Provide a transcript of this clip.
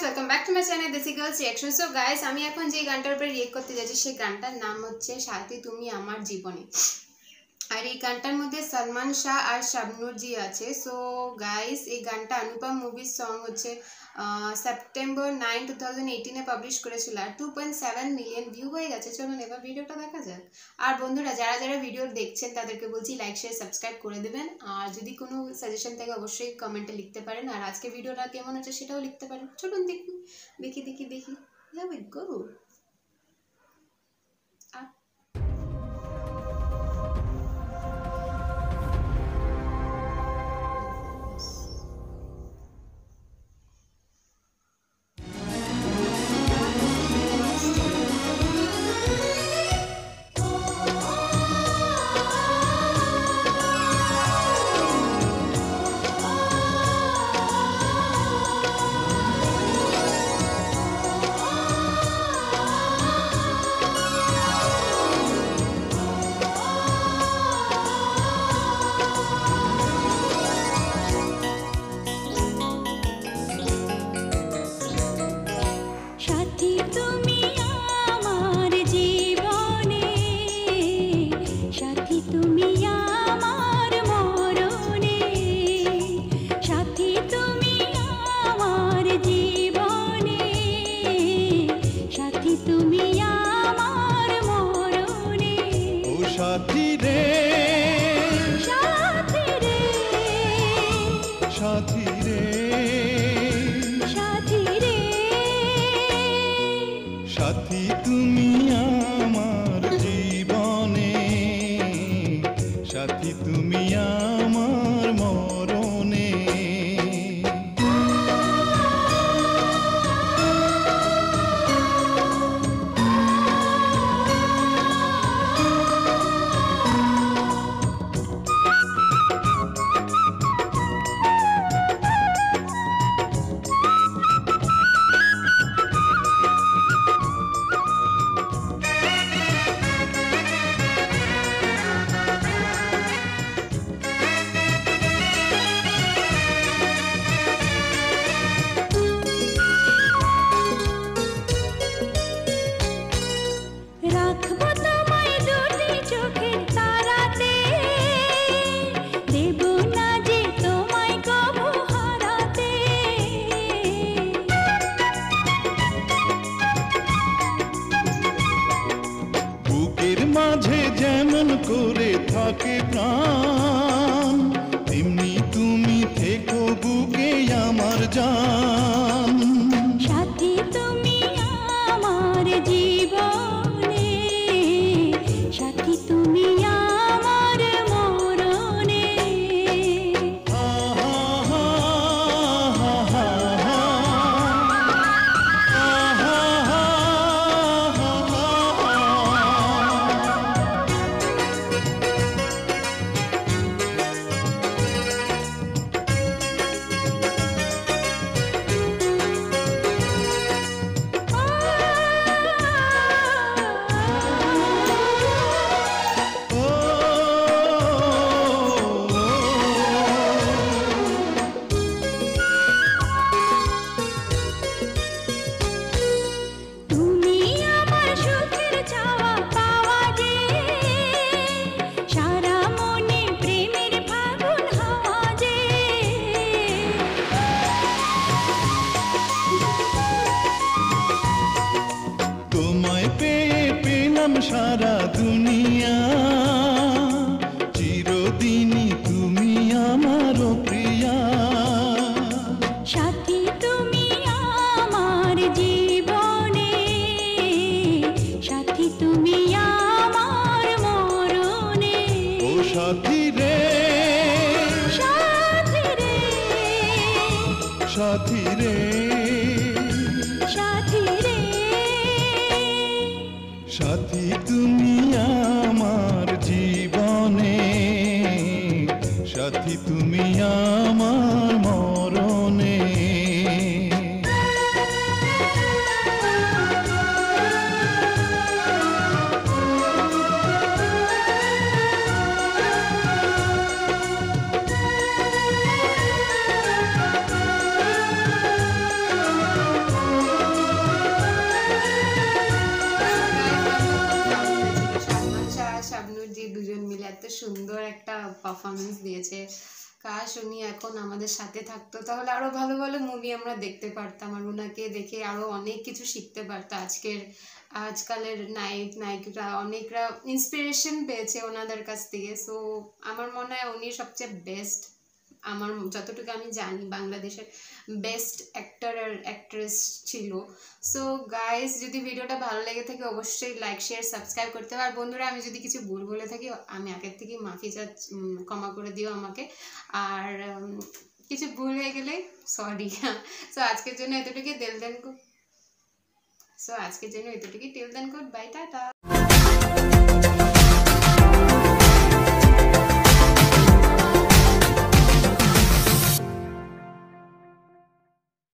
Guys welcome back to my channel Desi girls reaction so guys আমি এখন যে গানটার উপরে রিয়েক্ট করতে যাচ্ছি, সেই গানটার নাম হচ্ছে সাথী, তুমি আমার জীবনে। আর এই গানটার মধ্যে সলমান শাহ আর শাবনুর জি আছে। সো গাইস এই গানটা অনুপম মুভির সং হচ্ছে সেপ্টেম্বর নাইন টু থাউজেন্ড এইটিনে পাবলিশ করেছিল আর two point seven million view হয়ে গেছে। চলুন এবার ভিডিওটা দেখা যাক। আর বন্ধুরা, যারা যারা ভিডিও দেখছেন, তাদেরকে বলছি লাইক শেয়ার সাবস্ক্রাইব করে দেবেন। আর যদি কোনো সাজেশন থাকে, অবশ্যই কমেন্টে লিখতে পারেন। আর আজকে ভিডিওটা কেমন হচ্ছে সেটাও লিখতে পারেন। চলুন দেখি দেখি দেখি দেখি। যাবে গরু তুমি করে থাকে পেয়ে পেলাম সারা দুনিয়া। চিরদিনই তুমি আমার প্রিয়া। সাথী তুমি আমার জীবনে। সাথী তুমি আমার মরণে। ও সাথী রে। সাথী রে। সাথী রে। সাথী তুমি সুন্দর একটা পারফরমেন্স দিয়েছে। কাশ, উনি এখন আমাদের সাথে থাকতো। তাহলে আরও ভালো ভালো মুভি আমরা দেখতে পারতাম আর ওনাকে দেখে আরও অনেক কিছু শিখতে পারতাম আজকের, আজকালের নায়ক নায়িকরা অনেকরা ইন্সপিরেশন পেয়েছে ওনাদের কাছ থেকে। সো আমার মনে হয় উনি সবচেয়ে বেস্ট আমার যতটুকু আমি জানি, বাংলাদেশের বেস্ট অ্যাক্টর আর অ্যাক্ট্রেস ছিল। সো গাইস যদি ভিডিওটা ভালো লেগে থাকে, অবশ্যই লাইক শেয়ার সাবস্ক্রাইব করতে হবে। আর বন্ধুরা, আমি যদি কিছু ভুল বলে থাকি, আমি আগের থেকেই মাফি চা ক্ষমা করে দিও আমাকে। আর কিছু ভুল হয়ে গেলে সরি সো আজকের জন্য এতটুকুই। তেল দেন সো আজকের জন্য এতটুকুই। Tell then good bye tata.